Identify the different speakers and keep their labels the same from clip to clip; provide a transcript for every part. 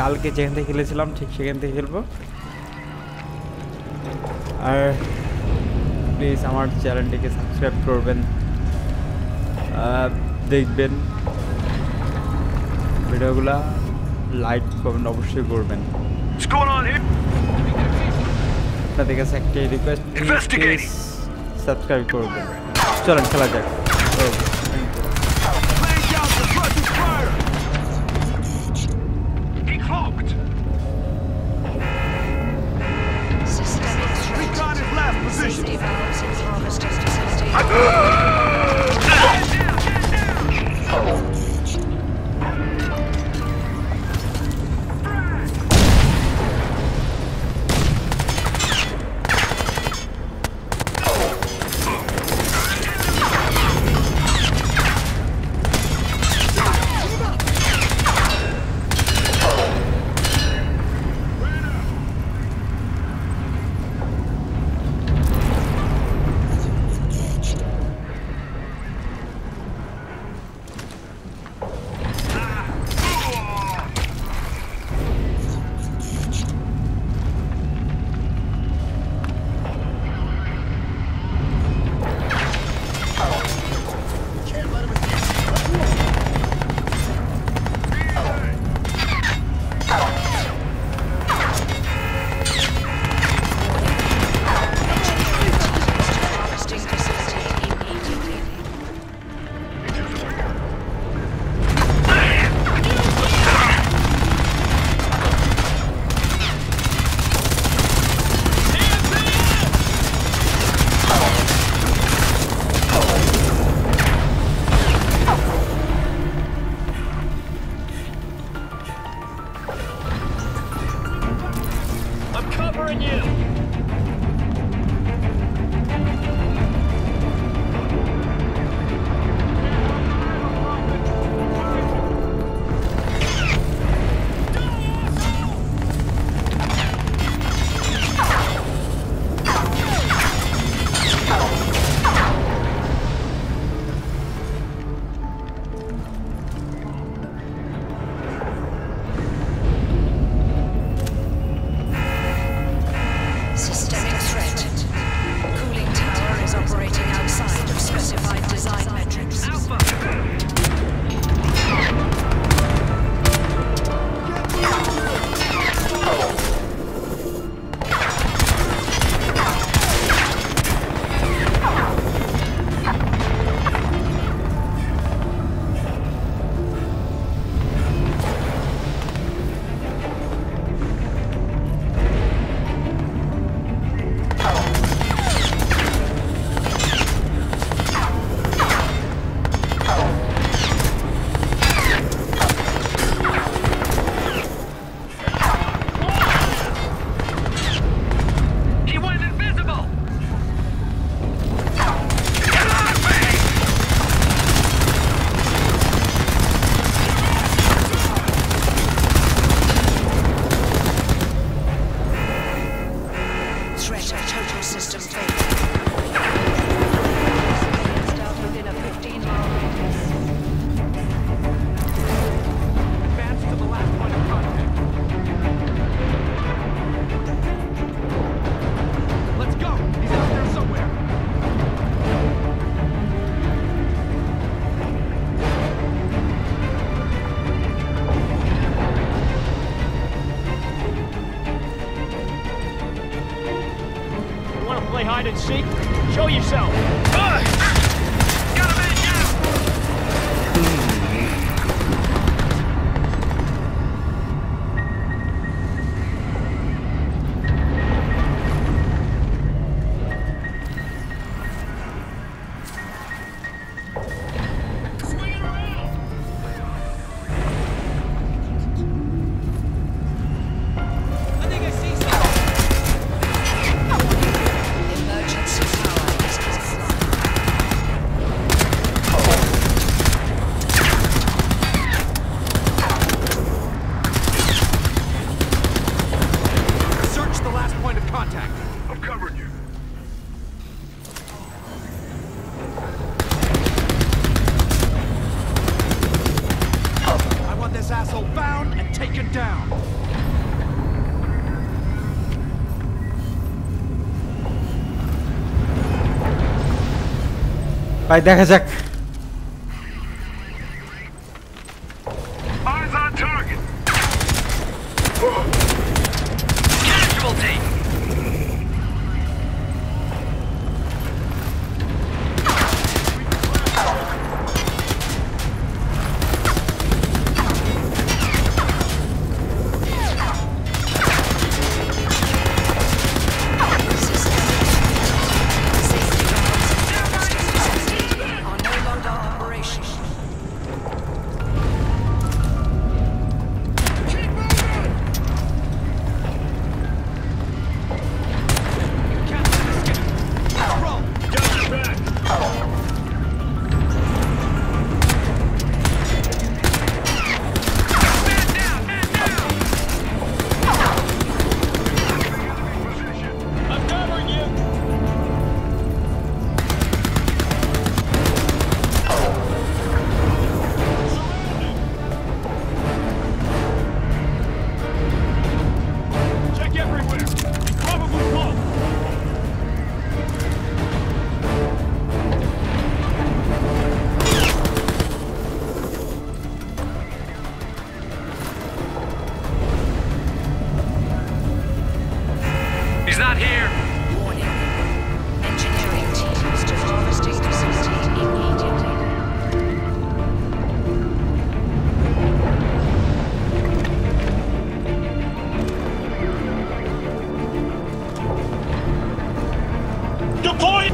Speaker 1: কালকে যেখান থেকে খেলেছিলাম ঠিক সেখান থেকে খেলব। আর প্লিজ আমার চ্যানেলটিকে সাবস্ক্রাইব করবেন দেখবেন। ভিডিওগুলা লাইক করবেন অবশ্যই করবেন। আপনাদের কাছে একটাই রিকোয়েস্ট সাবস্ক্রাইব করবেন। চলেন খেলা যাক।
Speaker 2: ওকে Show yourself.
Speaker 1: ভাই দেখা যাক।
Speaker 2: Deployed!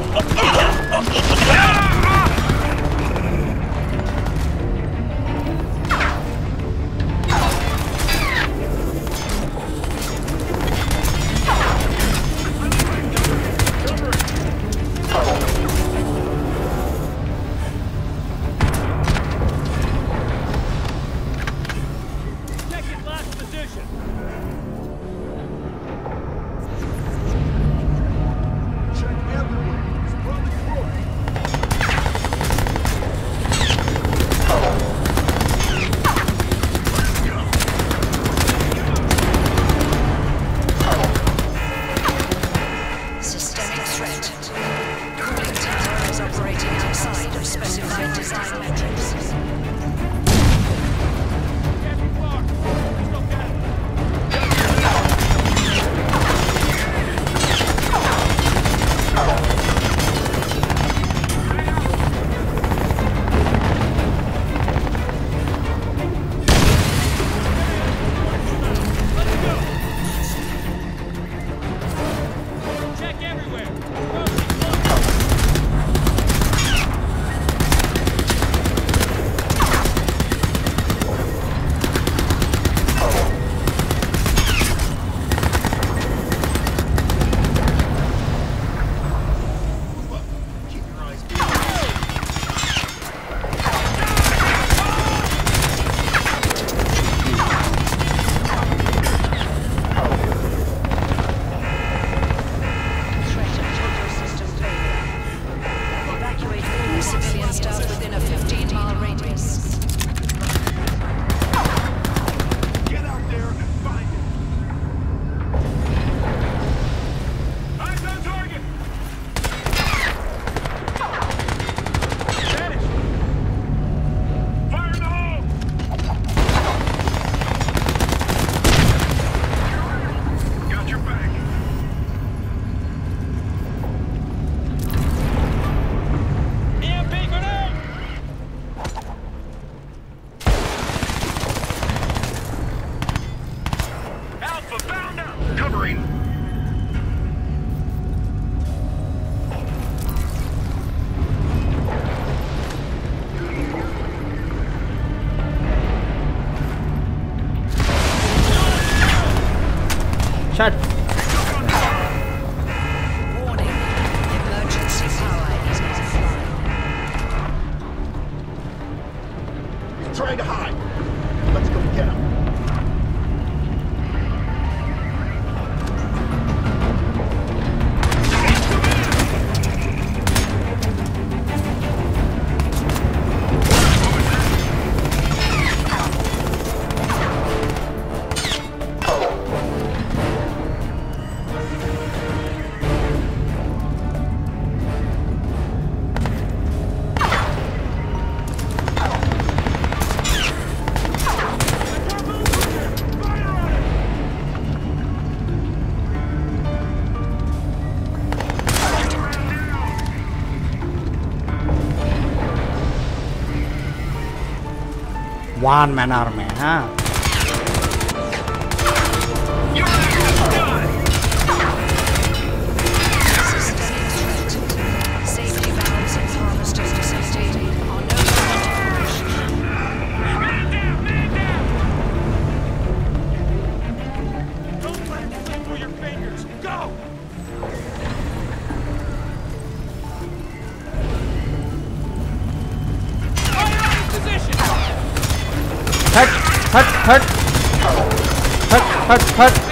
Speaker 1: भगवान मैनार में हाँ।
Speaker 2: हट हट हट हट हट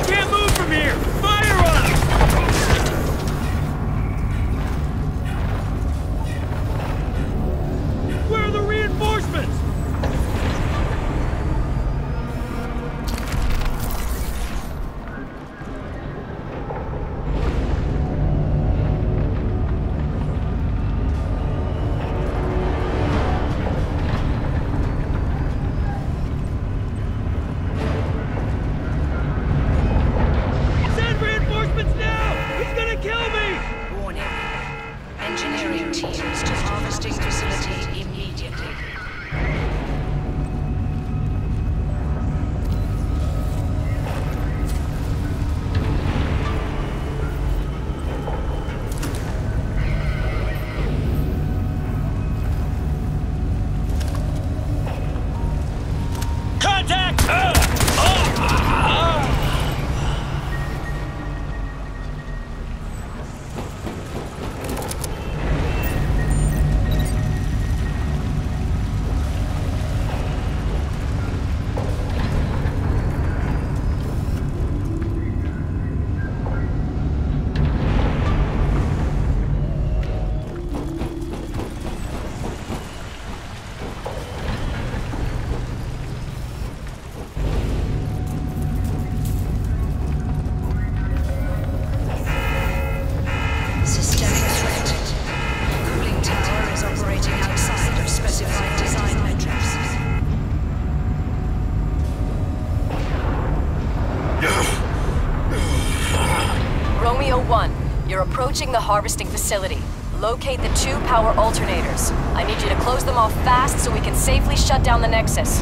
Speaker 3: 1, you're approaching the harvesting facility. Locate the two power alternators. I need you to close them off fast so we can safely shut down the Nexus.